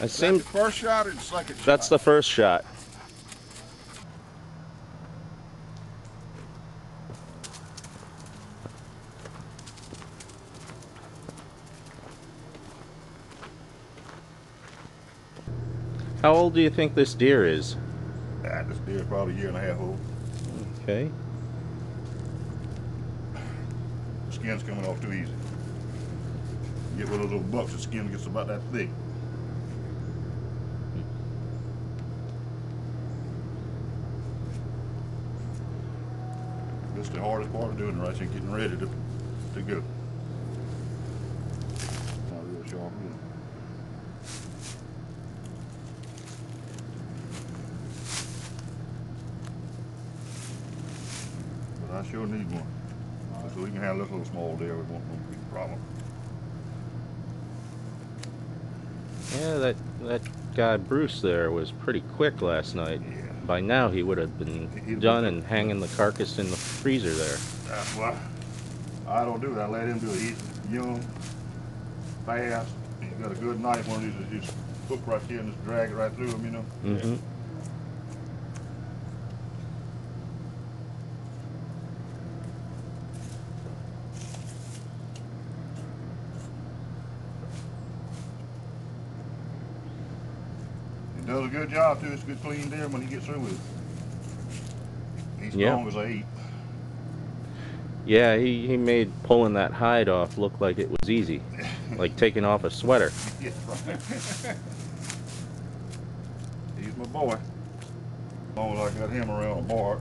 I Is seem first shot or the second shot? that's the first shot. How old do you think this deer is? Ah, this deer's probably a year and a half old. Okay. The Skin's coming off too easy. Get one of those little bucks, the skin gets about that thick. That's the hardest part of doing right here, getting ready to, to go. Not real sharp, is it? But I sure need one. So we can handle this little small deer, We won't, be a problem. Yeah, that that guy Bruce there was pretty quick last night. Yeah. By now he would have been He'd done been- and hanging the carcass in the freezer there. That's why I don't do it. I let him do it. He's young, fast. He's got a good knife. One of these that just hook right here and just drag it right through him, you know. Mm-hmm. He does a good job too. It's a good clean deer when he gets through with it. He's Yeah. strong as a eat. Yeah, he, he made pulling that hide off look like it was easy, like taking off a sweater. Yeah, right. He's my boy. As long as I got him around a bark,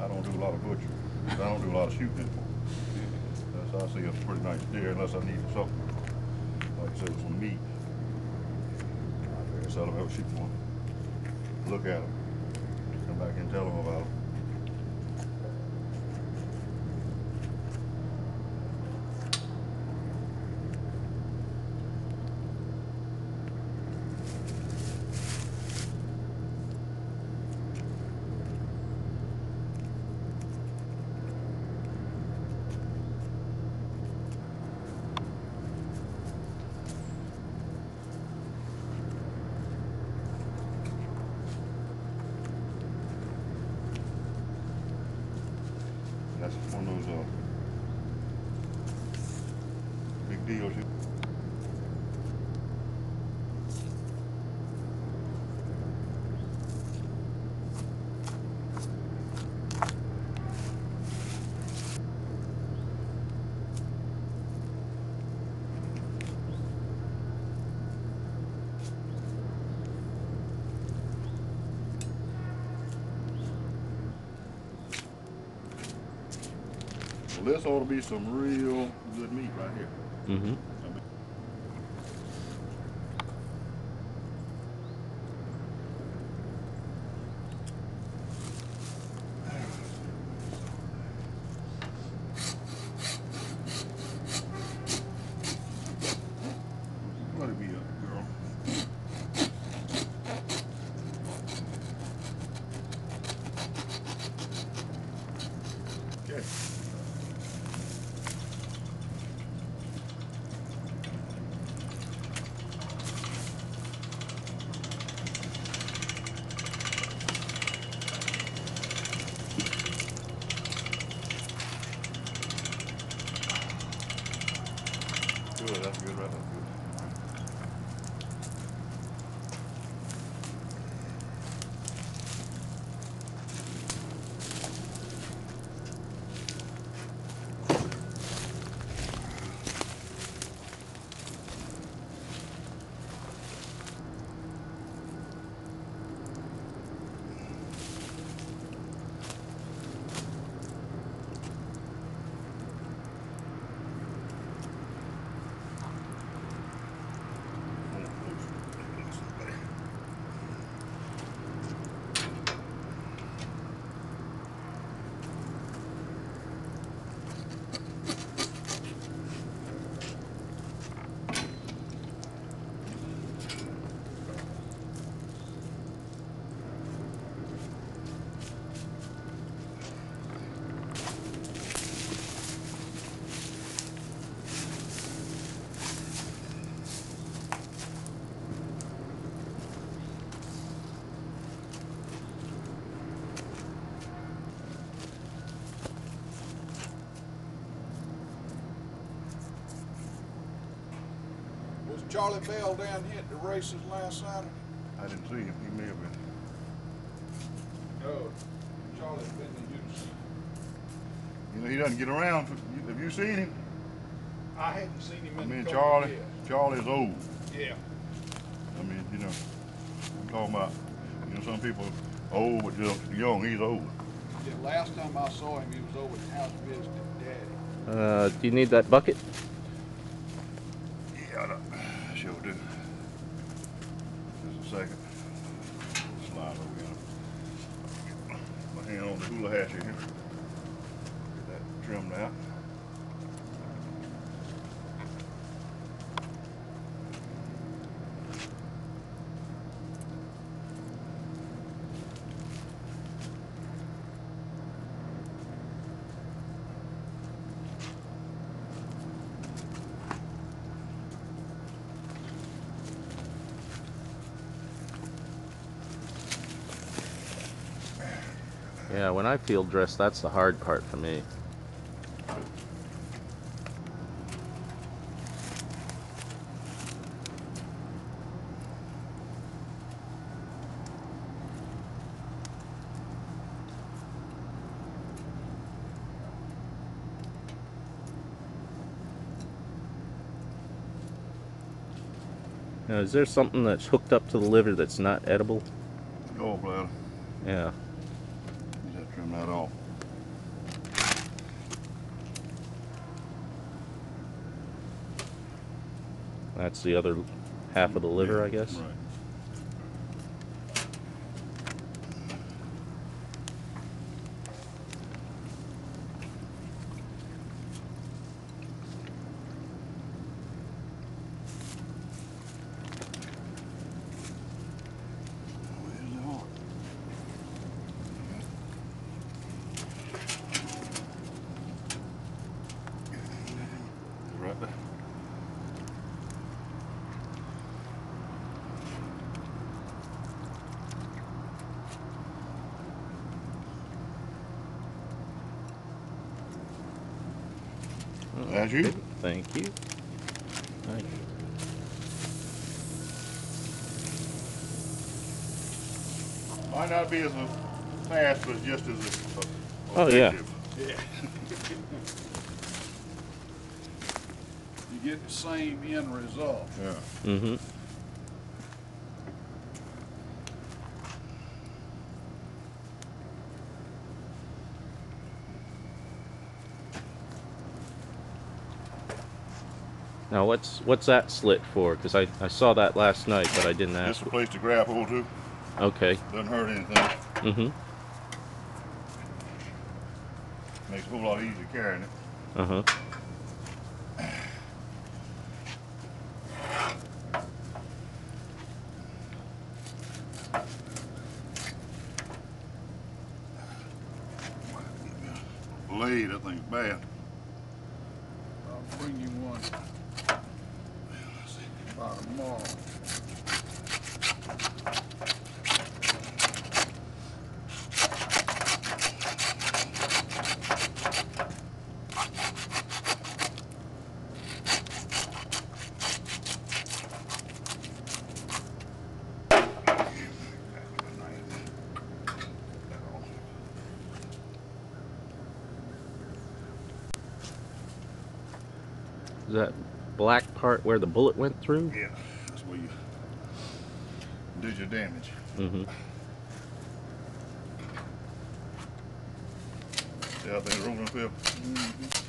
I don't do a lot of butchering. I don't do a lot of shooting anymore. Unless I see a pretty nice deer, unless I need something, like I said, some meat. Sell him, ever shoot one. Look at them. Come back and tell them about him. That's one of those, uh, big deals. This ought to be some real good meat right here. Mm-hmm. Charlie Bell down here at the races last Saturday? I didn't see him, he may have been. No, Charlie's been to Houston. You know, he doesn't get around, have you seen him? I hadn't seen him I in mean, a couple Charlie, years. Charlie's old. Yeah. I mean, you know, I'm talking about, you know, some people old but just young, he's old. Yeah, last time I saw him, he was over at the house visiting Daddy. Uh, do you need that bucket? Yeah, I sure do. Just a second. Slide over here. My hand on the hula hatchet here. Get that trimmed out. Yeah, when I field dress, that's the hard part for me. Now, is there something that's hooked up to the liver that's not edible? Oh, Gallbladder. Yeah. Just have to trim that off. That's the other half of the liver, Yeah, I guess. Right. Where's the heart? Right there. That's you? Thank you. Thank you. Might not be as fast, but just as uh, Oh, yeah. Yeah. You get the same end result. Yeah. Mm-hmm. Now, what's what's that slit for? Because I, I saw that last night, but I didn't ask. Just a place to grab hold to. Okay. Doesn't hurt anything. Mm-hmm. Makes a whole lot easier carrying it. Uh-huh. Blade, that thing's bad. I'll bring you one by tomorrow. Is that black part where the bullet went through? Yeah, that's where you did your damage. Mm-hmm. See how things rolling up here? Mhm.